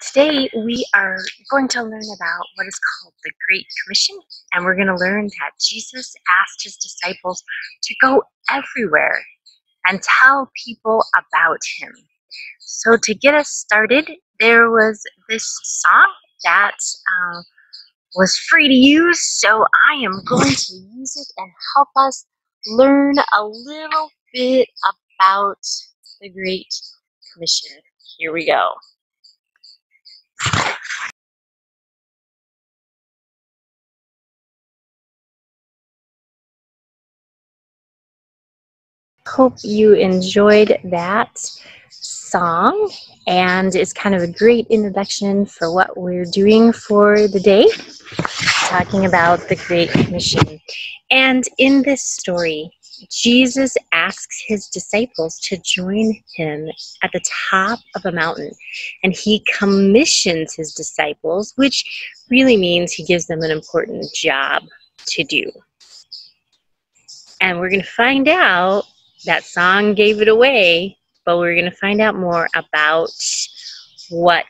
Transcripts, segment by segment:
Today we are going to learn about what is called the Great Commission, and we're going to learn that Jesus asked his disciples to go everywhere and tell people about him. So, to get us started, there was this song that uh, was free to use, so I am going to use it and help us learn a little bit about the Great Commission. Here we go. Hope you enjoyed that song and it's kind of a great introduction for what we're doing for the day, talking about the Great Commission. And in this story, Jesus asks his disciples to join him at the top of a mountain, and he commissions his disciples, which really means he gives them an important job to do. And we're going to find out that song gave it away, but we're going to find out more about what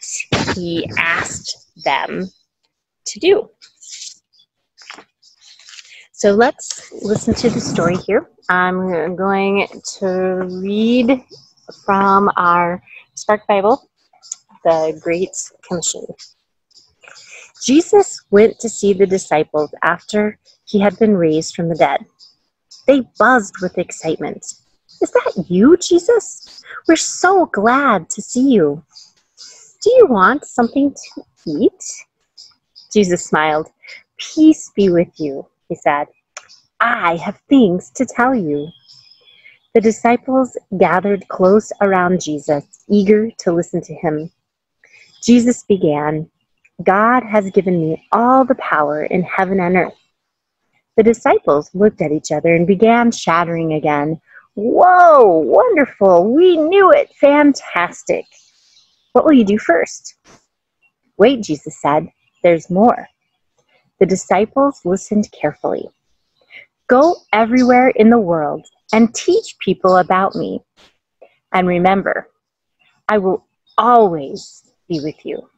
he asked them to do. So let's listen to the story here. I'm going to read from our Spark Bible, the Great Commission. Jesus went to see the disciples after he had been raised from the dead. They buzzed with excitement. Is that you, Jesus? We're so glad to see you. Do you want something to eat? Jesus smiled. Peace be with you he said, I have things to tell you. The disciples gathered close around Jesus, eager to listen to him. Jesus began, God has given me all the power in heaven and earth. The disciples looked at each other and began chattering again. Whoa, wonderful! We knew it! Fantastic! What will you do first? Wait, Jesus said, there's more. The disciples listened carefully. Go everywhere in the world and teach people about me. And remember, I will always be with you.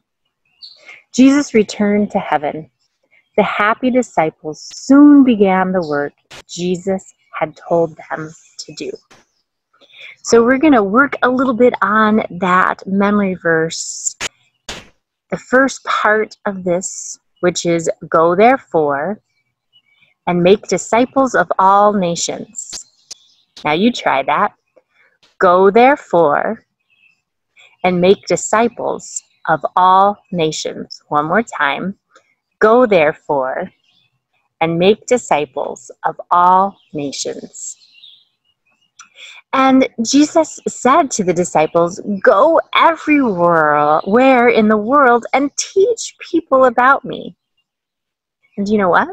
Jesus returned to heaven. The happy disciples soon began the work Jesus had told them to do. So we're going to work a little bit on that memory verse. The first part of this which is go therefore and make disciples of all nations. Now you try that. Go therefore and make disciples of all nations. One more time. Go therefore and make disciples of all nations. And Jesus said to the disciples, Go everywhere where in the world and teach people about me. And you know what?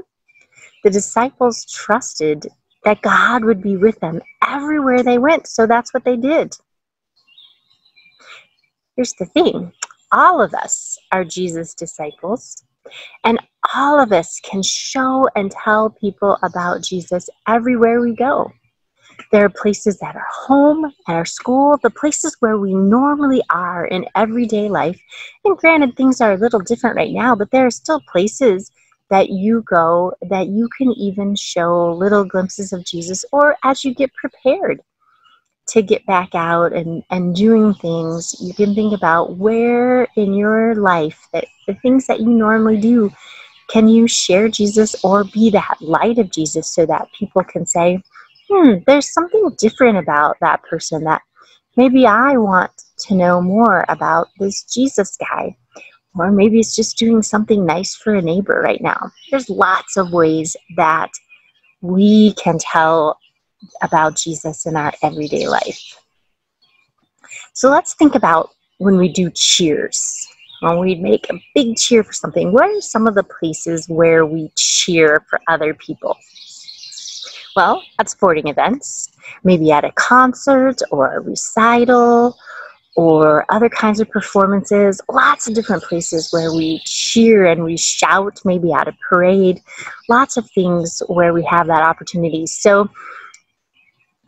The disciples trusted that God would be with them everywhere they went, so that's what they did. Here's the thing all of us are Jesus' disciples, and all of us can show and tell people about Jesus everywhere we go. There are places that are home, at our school, the places where we normally are in everyday life. And granted, things are a little different right now, but there are still places that you go that you can even show little glimpses of Jesus or as you get prepared to get back out and, and doing things, you can think about where in your life that the things that you normally do, can you share Jesus or be that light of Jesus so that people can say, hmm, there's something different about that person that maybe I want to know more about this Jesus guy. Or maybe it's just doing something nice for a neighbor right now. There's lots of ways that we can tell about Jesus in our everyday life. So let's think about when we do cheers. When we make a big cheer for something, what are some of the places where we cheer for other people? Well, at sporting events, maybe at a concert or a recital or other kinds of performances, lots of different places where we cheer and we shout, maybe at a parade, lots of things where we have that opportunity. So,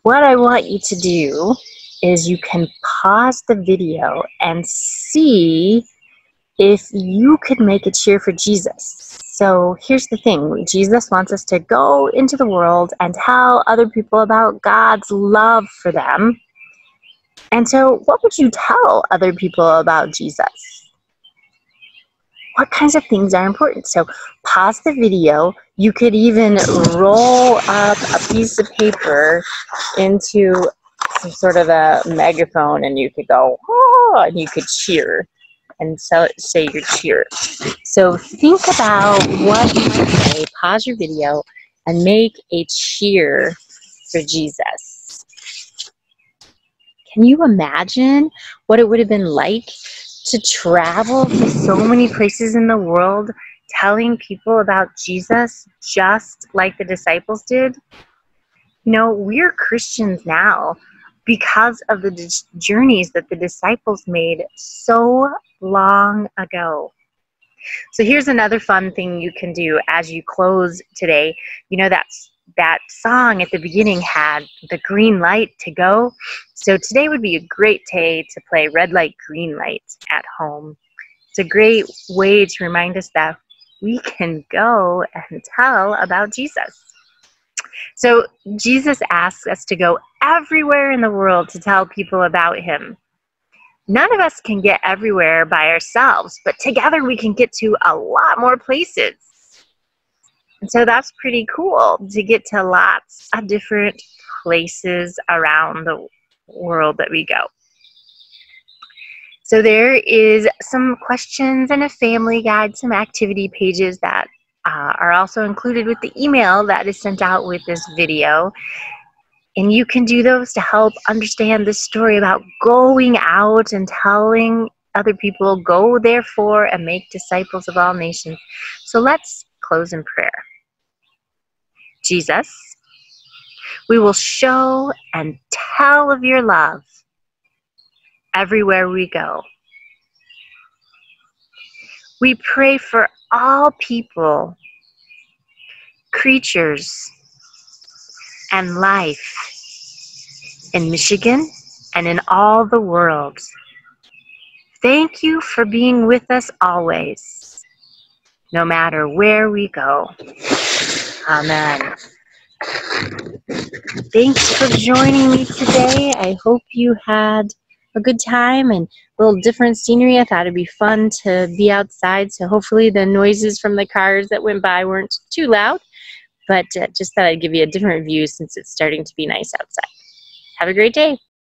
what I want you to do is you can pause the video and see if you could make a cheer for Jesus. So here's the thing Jesus wants us to go into the world and tell other people about God's love for them. And so, what would you tell other people about Jesus? What kinds of things are important? So, pause the video. You could even roll up a piece of paper into some sort of a megaphone and you could go, oh, and you could cheer and so, say your cheer. So think about what you might say, pause your video, and make a cheer for Jesus. Can you imagine what it would have been like to travel to so many places in the world telling people about Jesus just like the disciples did? You know, we're Christians now because of the journeys that the disciples made so long ago. So here's another fun thing you can do as you close today. You know that's that song at the beginning had the green light to go. So today would be a great day to play red light, green light at home. It's a great way to remind us that we can go and tell about Jesus. So Jesus asks us to go everywhere in the world to tell people about him. None of us can get everywhere by ourselves, but together we can get to a lot more places. And so that's pretty cool to get to lots of different places around the world that we go. So there is some questions and a family guide, some activity pages that uh, are also included with the email that is sent out with this video. And you can do those to help understand the story about going out and telling other people, go therefore and make disciples of all nations. So let's close in prayer. Jesus, we will show and tell of your love everywhere we go. We pray for all people, creatures, and life in Michigan and in all the world. Thank you for being with us always, no matter where we go. Amen. Thanks for joining me today. I hope you had a good time and a little different scenery. I thought it'd be fun to be outside, so hopefully the noises from the cars that went by weren't too loud. But uh, just thought I'd give you a different view since it's starting to be nice outside. Have a great day.